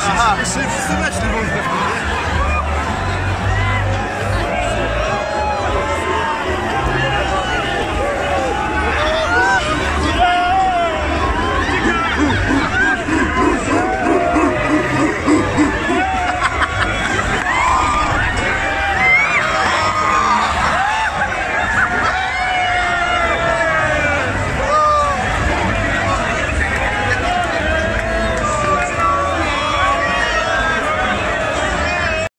Aha. Jeszcze